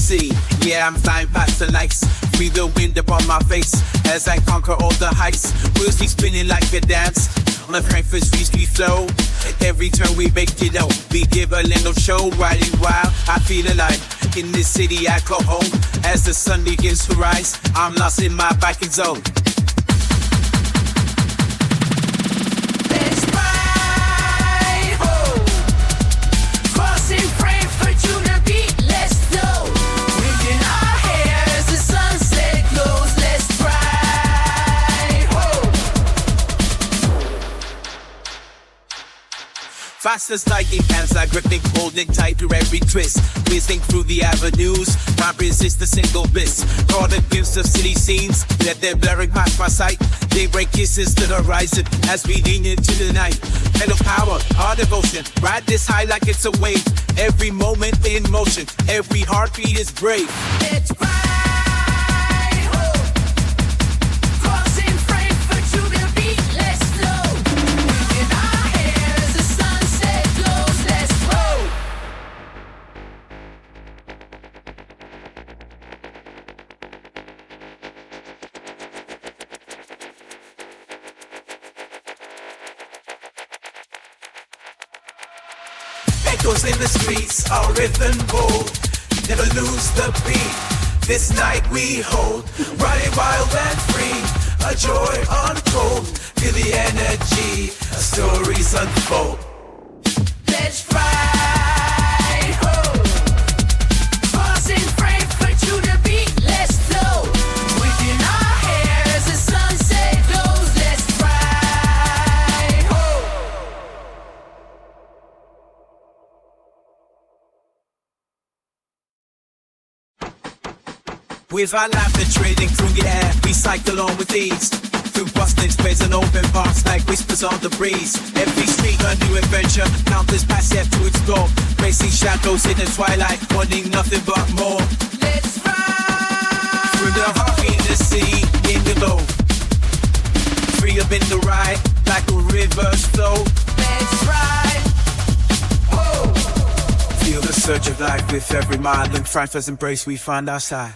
sea. Yeah, I'm flying past the lights. Feel the wind upon my face as I conquer all the heights. Wheels be spinning like a dance. On the Frankfurt streets we flow. Every turn we make it out. We give a little show, riding wild. I feel alive. In this city I call home. As the sun begins to rise, I'm lost in my biking zone. Fast as lightning, hands are gripping, holding tight through every twist. Whizzing through the avenues, can't resist a single miss. Caught a glimpse of city scenes, that they're blurring past my sight. Daybreak kisses to the horizon as we lean into the night. Pedal power, our devotion, ride this high like it's a wave. Every moment in motion, every heartbeat is brave. Let's ride Echoes in the streets, our rhythm bold. Never lose the beat. This night we hold, riding wild and free. A joy untold. Feel the energy, a stories unfold. With our laughter trading through the air, we cycle on with ease. Through bustling space and open parks like whispers on the breeze. Every street a new adventure, countless paths yet to explore. Racing shadows in the twilight, wanting nothing but more. Let's ride. Through the heartbeat, the sea, in the low. Free up in the ride, like a river's flow. Let's ride. Oh. Feel the surge of life with every mile in Frankfurt's embrace we find outside.